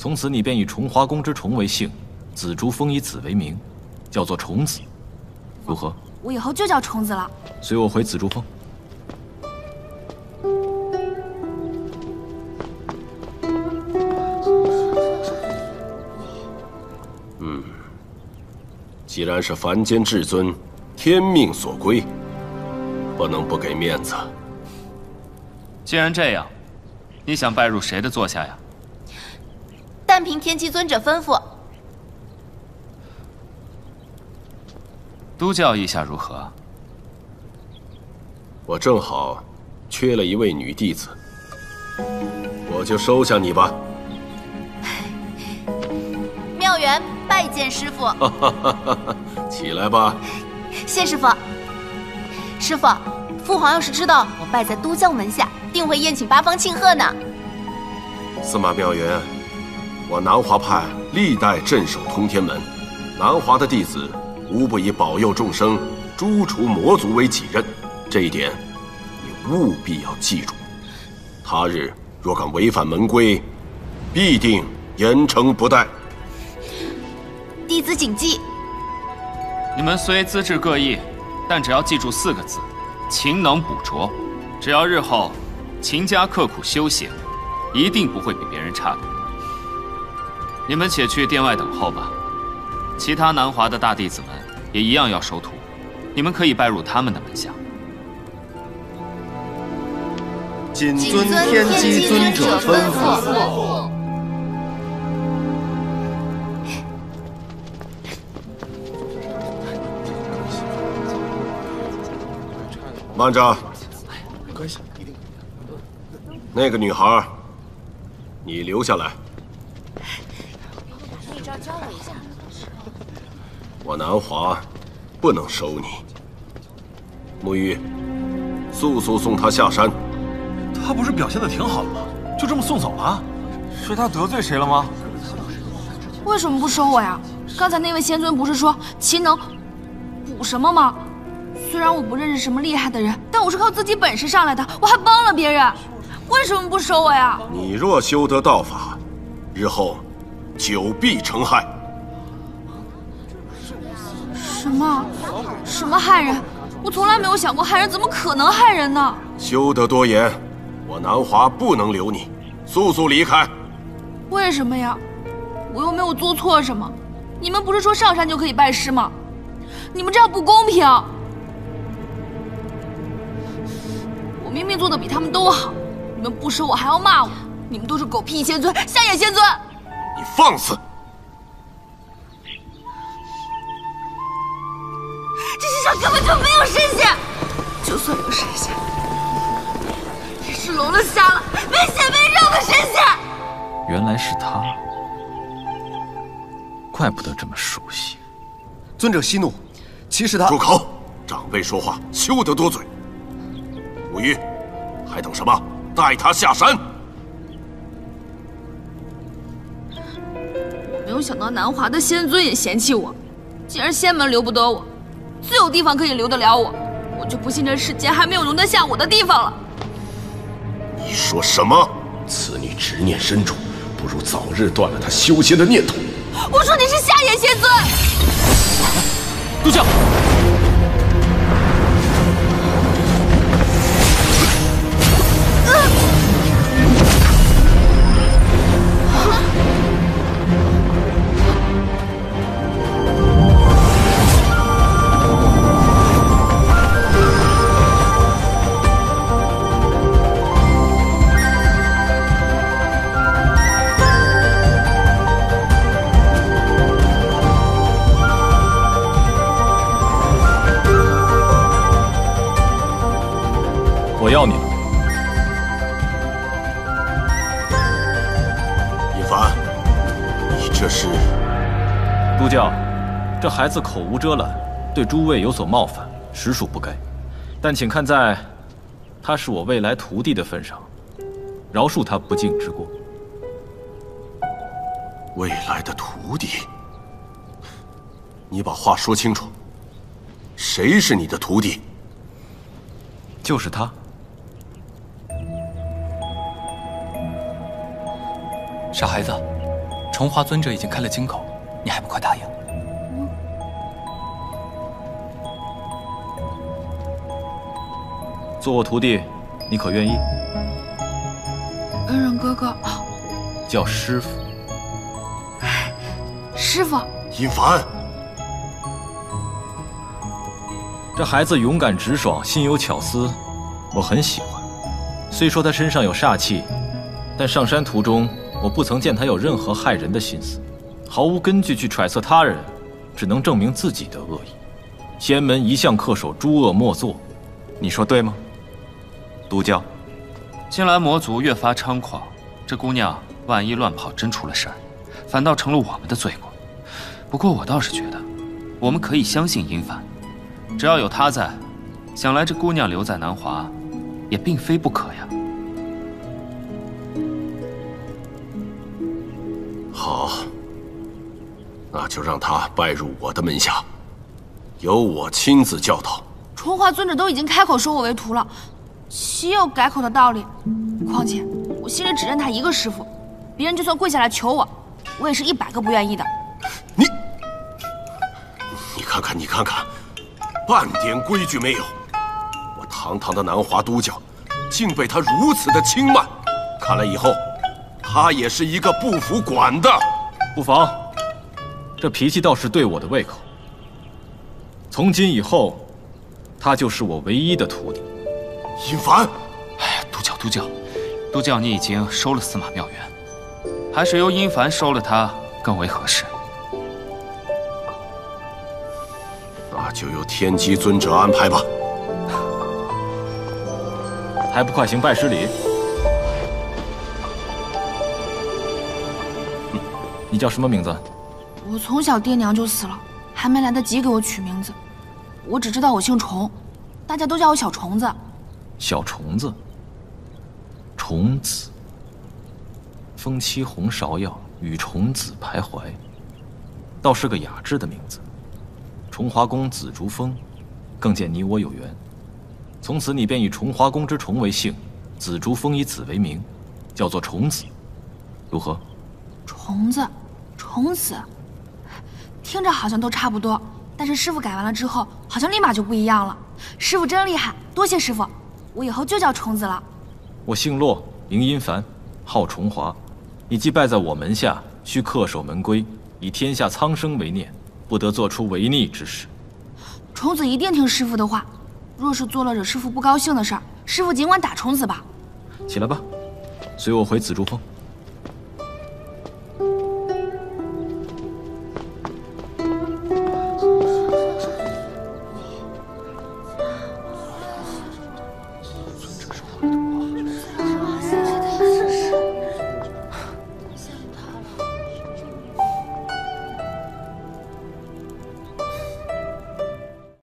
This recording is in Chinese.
从此你便以重华宫之重为姓，紫竹峰以子为名，叫做重子，如何？我以后就叫虫子了。随我回紫竹峰。嗯，既然是凡间至尊，天命所归，不能不给面子。既然这样，你想拜入谁的座下呀？但凭天机尊者吩咐。都教意下如何？我正好缺了一位女弟子，我就收下你吧。妙缘拜见师傅。起来吧。谢师傅。师傅，父皇要是知道我拜在都教门下，定会宴请八方庆贺呢。司马妙缘，我南华派历代镇守通天门，南华的弟子。无不以保佑众生、诛除魔族为己任，这一点你务必要记住。他日若敢违反门规，必定严惩不贷。弟子谨记。你们虽资质各异，但只要记住四个字：勤能补拙。只要日后勤加刻苦修行，一定不会比别人差的。你们且去殿外等候吧。其他南华的大弟子们也一样要收徒，你们可以拜入他们的门下。谨遵天机尊者吩咐。慢着，没关系，那个女孩，你留下来。教我一下。我南华不能收你，沐玉，速速送他下山。他不是表现的挺好的吗？就这么送走了？是他得罪谁了吗？为什么不收我呀？刚才那位仙尊不是说其能补什么吗？虽然我不认识什么厉害的人，但我是靠自己本事上来的，我还帮了别人，为什么不收我呀？你若修得道法，日后久必成害。什么？什么害人？我从来没有想过害人，怎么可能害人呢？休得多言！我南华不能留你，速速离开！为什么呀？我又没有做错什么。你们不是说上山就可以拜师吗？你们这样不公平！我明明做的比他们都好，你们不收我还要骂我！你们都是狗屁仙尊，瞎眼仙尊！你放肆！这世上根本就没有神仙，就算有神仙，也是聋了瞎了、没血没肉的神仙。原来是他，怪不得这么熟悉。尊者息怒，其实他……住口！长辈说话休得多嘴。无玉，还等什么？带他下山！有想到南华的仙尊也嫌弃我，既然仙门留不得我。自有地方可以留得了我，我就不信这世间还没有容得下我的地方了。你说什么？此女执念深重，不如早日断了她修仙的念头。我说你是瞎眼仙尊。都教。我这是？都教，这孩子口无遮拦，对诸位有所冒犯，实属不该。但请看在他是我未来徒弟的份上，饶恕他不敬之过。未来的徒弟，你把话说清楚。谁是你的徒弟？就是他。傻孩子，崇华尊者已经开了金口，你还不快答应？做我徒弟，你可愿意？恩人哥哥，叫师傅。师傅，尹凡，这孩子勇敢直爽，心有巧思，我很喜欢。虽说他身上有煞气，但上山途中我不曾见他有任何害人的心思，毫无根据去揣测他人，只能证明自己的恶意。仙门一向恪守诸恶莫作，你说对吗？督教，近来魔族越发猖狂，这姑娘万一乱跑，真出了事儿，反倒成了我们的罪过。不过我倒是觉得，我们可以相信殷凡，只要有他在，想来这姑娘留在南华，也并非不可呀。好，那就让他拜入我的门下，由我亲自教导。崇华尊者都已经开口收我为徒了。岂有改口的道理？况且我心里只认他一个师傅，别人就算跪下来求我，我也是一百个不愿意的。你，你看看，你看看，半点规矩没有！我堂堂的南华都教，竟被他如此的轻慢。看来以后，他也是一个不服管的。不妨，这脾气倒是对我的胃口。从今以后，他就是我唯一的徒弟。殷凡，哎呀，督教，都教，都教，你已经收了司马妙元，还是由殷凡收了他更为合适。那就由天机尊者安排吧。还不快行拜师礼？叫什么名字？我从小爹娘就死了，还没来得及给我取名字，我只知道我姓虫，大家都叫我小虫子。小虫子，虫子，风栖红芍药与虫子徘徊，倒是个雅致的名字。重华宫紫竹峰，更见你我有缘。从此你便以重华宫之虫为姓，紫竹峰以子为名，叫做虫子，如何？虫子，虫子，听着好像都差不多，但是师傅改完了之后，好像立马就不一样了。师傅真厉害，多谢师傅。我以后就叫虫子了。我姓骆，名殷凡，号重华。你既拜在我门下，需恪守门规，以天下苍生为念，不得做出违逆之事。虫子一定听师傅的话。若是做了惹师傅不高兴的事儿，师傅尽管打虫子吧。起来吧，随我回紫竹峰。